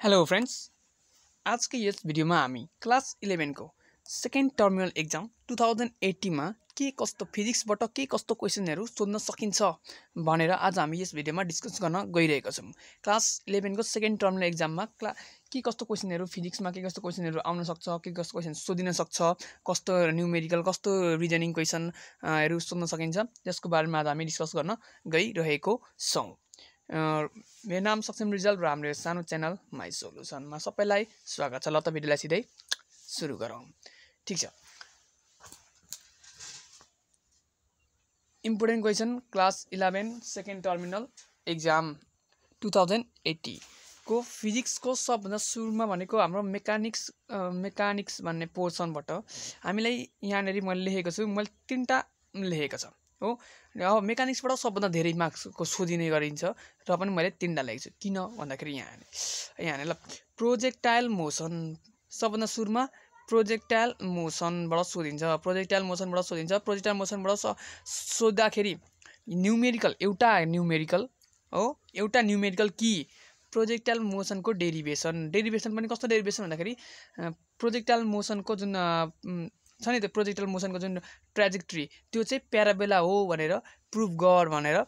Hello friends आजको यस भिडियोमा हामी class इलेभेनको second terminal exam two thousand एट्टीमा के कस्तो फिजिक्सबाट के कस्तो क्वेसनहरू सोध्न सकिन्छ भनेर आज हामी यस भिडियोमा डिस्कस गर्न गइरहेका छौँ क्लास इलेभेनको सेकेन्ड टर्मिनल एक्जाममा क्ला के कस्तो क्वेसनहरू फिजिक्समा के कस्तो क्वेसनहरू आउन सक्छ के कस्तो क्वेसन सोधिन सक्छ कस्तो न्युमेरिकल कस्तो रिजनिङ क्वेसनहरू सोध्न सकिन्छ त्यसको बारेमा आज हामी डिस्कस गर्न गइरहेको छौँ मेरो नाम सक्षम रिजल र हाम्रो सानो च्यानल माई सोलुसनमा सबैलाई स्वागत छ। ल त भिडियोलाई सिधै सुरु गरौँ। ठिक छ। Important question class eleven second terminal exam two thousand एट्टीको फिजिक्सको सबभन्दा सुरुमा भनेको हाम्रो मेकानिक्स मेकानिक्स भन्ने पोर्सनबाट। हामीलाई यहाँनिर मैले लेखेको छु। मैले तिनवटा लेखेको छ। हो? अब मेकानिक्सबाट सबभन्दा धेरै मार्क्सको सोधिने गरिन्छ र पनि मैले तिनवटा लेखेको छु। किन भन्दाखेरि यहाँ यहाँ ल। Projectile motion. सबभन्दा सुरुमा प्रोजेक्टाइल मोसनबाट सोधिन्छ। प्रोजेक्टाइल मोसनबाट सोधिन्छ। प्रोजेक्टाइल मोसनबाट स सोद्धाखेरि न्युमेरिकल एउटा न्युमेरिकल हो? एउटा न्युमेरिकल कि? Projectile मोसनको derivation. डेरिभेसन पनि कस्तो डेरिभेसन भन्दाखेरि प्रोजेक्टाइल मोसनको जुन छ नि त्यो प्रोजेक्टल मोसनको जुन ट्रेजेक्ट्री त्यो चाहिँ प्याराबेला हो भनेर प्रुभ गर भनेर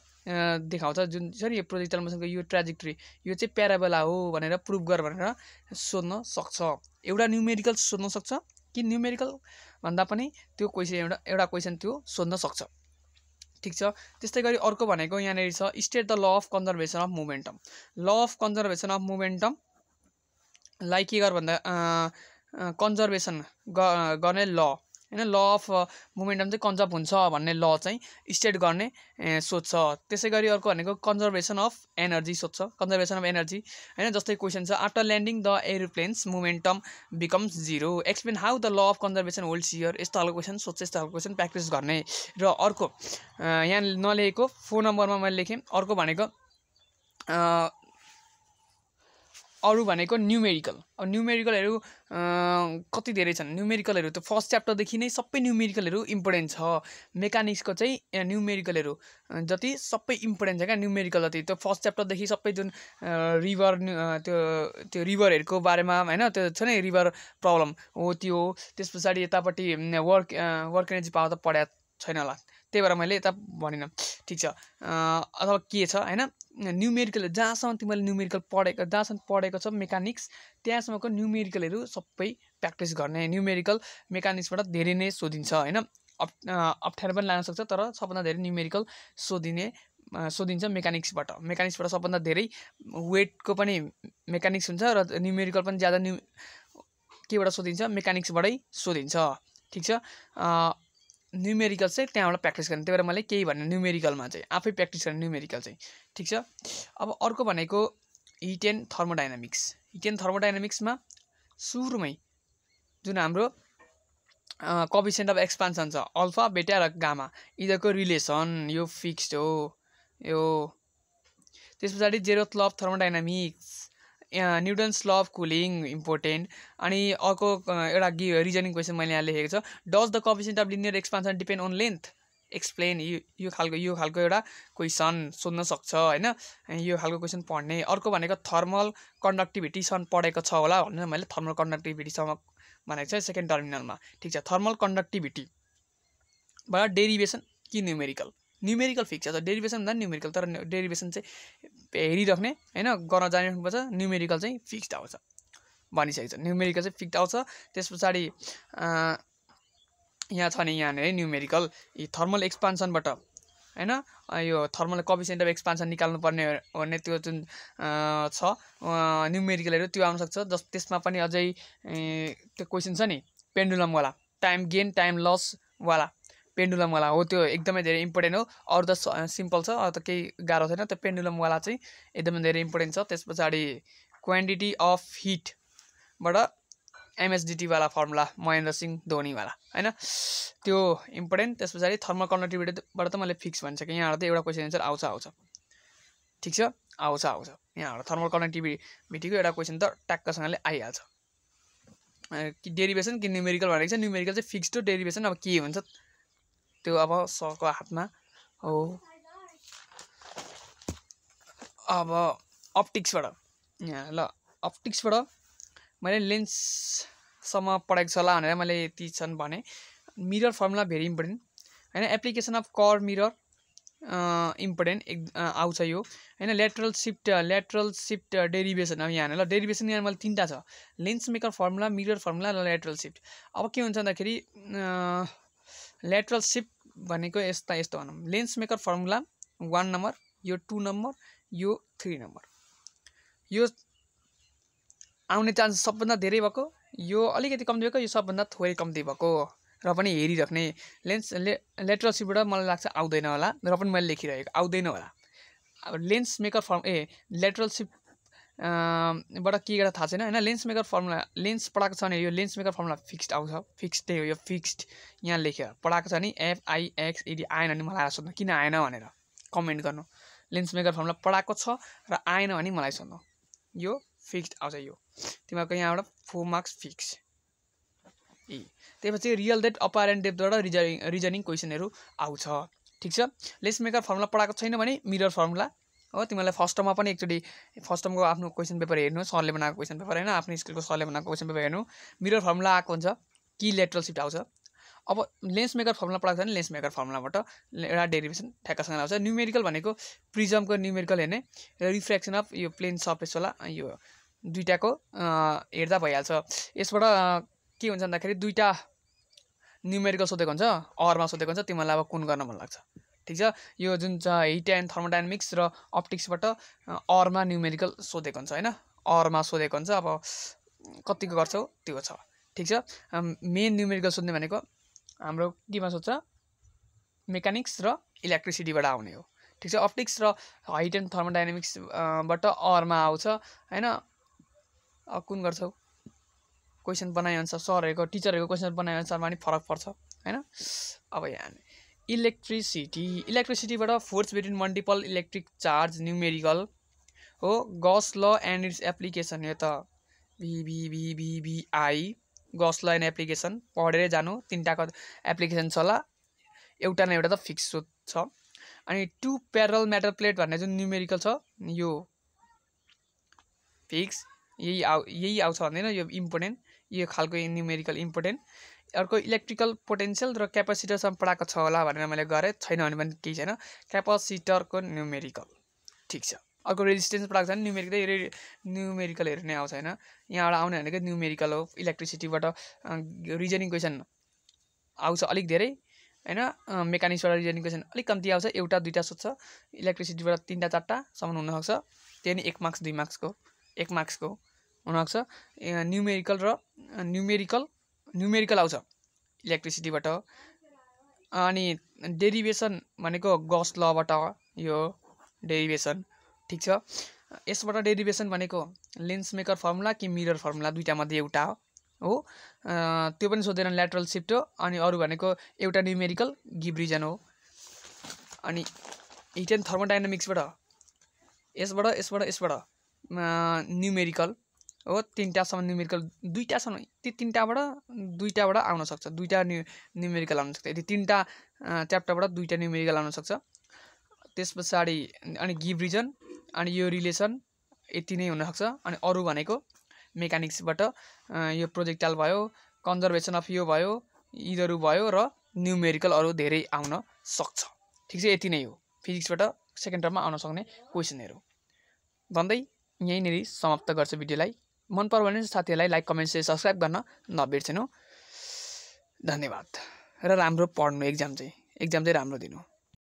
देखाउँछ जुन छ नि प्रोजेक्टल मोसनको यो ट्रेजेक्ट्री यो चाहिँ प्याराबेला हो भनेर प्रुभ गर भनेर सोध्न सक्छ। एउटा न्युमेरिकल सोध्न सक्छ कि न्युमेरिकल भन्दा पनि त्यो क्वेसन एउटा एउटा क्वेसन त्यो सोध्न सक्छ। ठिक छ? त्यस्तै गरी अर्को भनेको यहाँनिर छ state the law of conservation of momentum law of conservation of मुमेन्टमलाई के गर भन्दा कन्जर्भेसन गर्ने ल होइन ल अफ मुमेन्टम चाहिँ कन्जर्भ हुन्छ भन्ने ल चाहिँ स्टेट गर्ने सोध्छ त्यसै गरी अर्को भनेको कन्जर्भेसन अफ एनर्जी सोध्छ कन्जर्भेसन अफ एनर्जी होइन जस्तै क्वेसन छ। After landing the aeroplanes momentum becomes zero explain how the law of conservation hold share यस्तो खालको क्वेसन सोध्छ यस्तो खालको क्वेसन प्र्याक्टिस गर्ने। र अर्को यहाँ नलेखेको फोन नम्बरमा मैले लेखेँ। अर्को भनेको अरू भनेको न्युमेरिकल अब न्युमेरिकलहरू कति धेरै छन्? न्युमेरिकलहरू त फर्स्ट च्याप्टरदेखि नै सबै न्युमेरिकलहरू इम्पोर्टेन्ट छ। मेकानिक्सको चाहिँ न्युमेरिकलहरू जति सबै इम्पोर्टेन्ट छ क्या न्युमेरिकल जति त्यो फर्स्ट च्याप्टरदेखि सबै जुन रिभर त्यो त्यो रिभरहरूको बारेमा होइन त्यो छ नि रिभर प्रब्लम हो त्यो त्यस पछाडि यतापट्टि वर्क वर्क एनर्जी पावर त पढाएको छैन होला। त्यही भएर मैले यता भनिनँ। ठिक छ। अथवा के छ होइन? न्युमेरिकल जहाँसम्म तिमीले न्युमेरिकल पढेको जहाँसम्म पढेको छ मेकानिक्स त्यहाँसम्मको न्युमेरिकलहरू सबै प्र्याक्टिस गर्ने न्युमेरिकल मेकानिक्सबाट धेरै नै सोधिन्छ होइन? अप् अप्ठ्यारो पनि लाग्न सक्छ तर सबभन्दा धेरै न्युमेरिकल सोधिने सोधिन्छ मेकानिक्सबाट। मेकानिक्सबाट सबभन्दा धेरै वेटको पनि मेकानिक्स हुन्छ र न्युमेरिकल पनि ज्यादा न्यु केबाट सोधिन्छ? मेकानिक्सबाटै सोधिन्छ। ठिक छ? न्युमेरिकल चाहिँ त्यहाँबाट प्र्याक्टिस गर्ने। त्यही भएर मैले केही भने न्युमेरिकलमा चाहिँ। आफै प्र्याक्टिस गर्ने न्युमेरिकल चाहिँ। ठिक छ? अब अर्को भनेको heat and thermodynamics. Heat and थर्मोडाइनामिक्समा सुरुमै जुन हाम्रो कभिसेन्ट अफ एक्सपान्सन छ अल्फा बेटा र गामा यिनीहरूको रिलेसन यो फिक्स्ड हो यो त्यस पछाडि zero club thermodynamics Newton's law of cooling important अनि अर्को एउटा गि रिजनिङ क्वेसन मैले यहाँ लेखेको छ। Does the coefficient of linear expansion depend on length explain यो यो खालको यो खालको एउटा क्वेसन सोध्न सक्छ होइन? यो खालको क्वेसन पढ्ने। अर्को भनेको थर्मल कन्डक्टिभिटीसम्म पढेको छ होला भनेर मैले थर्मल कन्डक्टिभिटीसम्म भनेको छ सेकेन्ड टर्मिनलमा ठिक छ थर्मल कन्डक्टिभिटीबाट डेरिभेसन कि न्युमेरिकल न्युमेरिकल फिक्स छ डेरिभेसन भन्दा न्युमेरिकल तर डेरिभेसन चाहिँ हेरिराख्ने होइन गर्न जानिराख्नुपर्छ न्युमेरिकल चाहिँ फिक्स्ड आउँछ भनिसकेको छ। न्युमेरिकल चाहिँ फिक्स्ड आउँछ त्यस पछाडि यहाँ छ नि यहाँनिर न्युमेरिकल यी थर्मल एक्सपान्सनबाट होइन यो थर्मल कफिसेन्ट अफ एक्सपान्सन निकाल्नुपर्ने भन्ने त्यो जुन छ न्युमेरिकलहरू त्यो आउनसक्छ। जस त्यसमा पनि अझै त्यो क्वेसन छ नि पेन्डुलमवाला टाइम गेन टाइम लसवाला पेन्डुलमवाला हो त्यो एकदमै धेरै इम्पोर्टेन्ट हो। अरू त सिम्पल छ अरू त केही गाह्रो छैन। त्यो पेन्डुलमवाला चाहिँ एकदमै धेरै इम्पोर्टेन्ट छ। त्यस पछाडि क्वान्टिटी अफ हिटबाट एमएसडिटीवाला फर्मुला महेन्द्र सिंह धोनीवाला होइन? त्यो इम्पोर्टेन्ट त्यस पछाडि थर्मल कन्डक्टिभिटीबाट त मैले फिक्स भनिसकेँ। यहाँबाट त एउटा क्वेसन एन्सर आउँछ आउँछ। ठिक छ? आउँछ आउँछ। यहाँबाट थर्मल कन्डक्टिभिटीको एउटा क्वेसन त ट्याक्कसँगले आइहाल्छ। कि डेरिभेसन कि न्युमेरिकल भनेको छ। न्युमेरिकल चाहिँ फिक्स्ड हो। डेरिभेसन अब के हुन्छ? त्यो अब सरको हातमा हो। अब अप्टिक्सबाट यहाँ ल अप्टिक्सबाट मैले लेन्ससम्म पढाएको छ होला भनेर मैले यति छन् भने। मिरर फर्मुला भेरी इम्पोर्टेन्ट होइन? एप्लिकेसन अफ कर मिरर इम्पोर्टेन्ट एक आउँछ यो। होइन? Lateral shift lateral shift derivation अब यहाँ ल डेरिभेसन यहाँ मैले तिनवटा छ। Lens maker formula mirror formula र लेटरल सिफ्ट अब के हुन्छ भन्दाखेरि लेटरल सिफ्ट भनेको यस्ता यस्तो भनौँ। Lens maker formula one number यो टू नम्बर यो थ्री नम्बर यो आउने चान्स सबभन्दा धेरै भएको यो अलिकति कम्ती भएको यो सबभन्दा थोरै कम्ती भएको। र पनि हेरिराख्ने लेन्स ले लेटरल सिपबाट मलाई लाग्छ आउँदैन होला र पनि मैले लेखिरहेको आउँदैन होला। अब lens maker formula lateral shift बाट के गर्दा थाहा छैन होइन? लेन्स मेकर फर्मुला लेन्स पढाएको छ भने यो लेन्स मेकर फर्मुला फिक्स्ड आउँछ। फिक्स्डै हो यो फिक्स्ड यहाँ लेख्यो। पढाएको छ नि एफआइएक्स यदि आएन भने मलाई सोध्नु। किन आएन भनेर कमेन्ट गर्नु। लेन्स मेकर फर्मुला पढाएको छ र आएन भने मलाई सोध्नु। यो फिक्स्ड आउँछ यो। तिमीहरूको यहाँबाट फोर मार्क्स फिक्स ए। त्यसपछि रियल डेट अपारेन्ट डेप्थबाट रिजनिङ रिजनिङ क्वेसनहरू आउँछ। ठिक छ? लेस मेकर फर्मुला पढाएको छैन भने मिरर फर्मुला हो तिमीलाई फर्स्ट टर्ममा पनि एकचोटि फर्स्ट टर्मको आफ्नो क्वेसन पेपर हेर्नु सरले बनाएको क्वेसन पेपर होइन आफ्नो स्कुलको सरले बनाएको क्वेसन पेपर हेर्नु। मिरर फर्मुला आएको हुन्छ कि लेटरल सिफ्ट आउँछ। अब लेन्स मेकर फर्मुला पढाएको छ भने लेन्स मेकर फर्मुलाबाट एउटा डेरिभेसन ठ्याक्कसँग आउँछ। न्युमेरिकल भनेको प्रिजमको न्युमेरिकल हेर्ने र रिफ्रेक्सन अफ यो प्लेन सर्फेसवाला यो दुइटाको हेर्दा भइहाल्छ। यसबाट के हुन्छ भन्दाखेरि दुइटा न्युमेरिकल सोधेको हुन्छ अरमा सोधेको हुन्छ। तिमीलाई अब कुन गर्न मन लाग्छ? ठिक छ यो जुन छ हिट एन्ड थर्मोडाइनामिक्स र अप्टिक्सबाट अरमा न्युमेरिकल सोधेको हुन्छ होइन? अरमा सोधेको हुन्छ। अब कतिको गर्छौ? त्यो छ। ठिक छ? मेन न्युमेरिकल सोध्ने भनेको हाम्रो केमा सोध्छ? मेकानिक्स र इलेक्ट्रिसिटीबाट आउने हो। ठिक छ? अप्टिक्स र हाइट एन्ड थर्मोडाइनामिक्सबाट अरमा आउँछ होइन? कुन गर्छौ? क्वेसन बनाएअनुसार सरहरूको टिचरहरूको क्वेसन बनाएअनुसारमा पनि फरक पर्छ होइन? अब यहाँ electricity इलेक्ट्रिसिटीबाट force between multiple electric charge numerical हो। गस ल एन्ड इट्स एप्लिकेसन यो त। भिभिभिभिआई गस ल एन्ड एप्लिकेसन पढेरै जानु तिनवटाको एप्लिकेसन छ होला एउटा न एउटा त फिक्स छ। अनि टु प्यारल मेटल प्लेट भन्ने जुन न्युमेरिकल छ यो फिक्स यही आउ यही आउँछ भन्दैन यो इम्पोर्टेन्ट यो खालको न्युमेरिकल इम्पोर्टेन्ट। अर्को इलेक्ट्रिकल पोटेन्सियल र क्यापासिटरसम्म पढाएको छ होला भनेर मैले गरेँ। छैन भने पनि केही छैन। क्यापासिटरको न्युमेरिकल। ठिक छ। अर्को रेजिस्टेन्स पढाएको छ भने न्युमेरिकल रे न्युमेरिकलहरू नै आउँछ होइन। यहाँबाट आउने भनेको न्युमेरिकल हो इलेक्ट्रिसिटीबाट रिजनिङ क्वेसन आउँछ अलिक धेरै होइन? मेकानिक्सबाट रिजनिङ क्वेसन अलिक कम्ती आउँछ। एउटा दुइटा सोध्छ। इलेक्ट्रिसिटीबाट तिनवटा चारवटासम्म हुनसक्छ। त्यो नि एक मार्क्स दुई मार्क्सको एक मार्क्सको हुनसक्छ। न्युमेरिकल र न्युमेरिकल न्युमेरिकल आउँछ इलेक्ट्रिसिटीबाट। अनि डेरिभेसन भनेको गस लबाट यो डेरिभेसन ठिक छ? यसबाट डेरिभेसन भनेको लेन्स मेकर फर्मुला कि मिरर फर्मुला दुइटामध्ये एउटा हो। त्यो पनि सोध्दैन ल्याटरल सिफ्ट हो अनि अरू भनेको एउटा न्युमेरिकल गिब्रिजन हो। अनि हिट एन्ड थर्मोडाइनामिक्सबाट यसबाट यसबाट यसबाट न्युमेरिकल। हो तिनवटासम्म न्युमेरिकल दुइटासम्म ती तिनवटाबाट दुइटाबाट आउनसक्छ दुइटा न्यु न्युमेरिकल आउनसक्छ यदि तिनवटा च्याप्टरबाट दुइटा न्युमेरिकल आउनसक्छ त्यस पछाडि अनि गिभ रिजन अनि यो रिलेसन यति नै हुनसक्छ अनि अरू भनेको मेकानिक्सबाट यो प्रोजेक्टाइल भयो कन्जर्भेसन अफ यो भयो यिनीहरू भयो र न्युमेरिकल अरू धेरै आउन सक्छ। ठिक छ यति नै हो। फिजिक्सबाट सेकेन्ड टर्ममा आउन सक्ने क्वेसनहरू भन्दै यहीँनिर समाप्त गर्छु भिडियोलाई मन पर्यो भने साथीहरूलाई लाइक कमेन्ट सेयर सब्सक्राइब गर्न नबिर्सिनु। धन्यवाद। र राम्रो पढ्नु एक्जाम चाहिँ। एक्जाम चाहिँ राम्रो दिनु।